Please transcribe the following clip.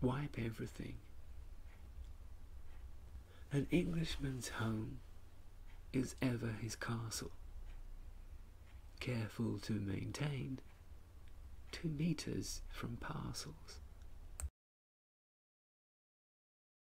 wipe everything. An Englishman's home is ever his castle, careful to maintain two meters from parcels.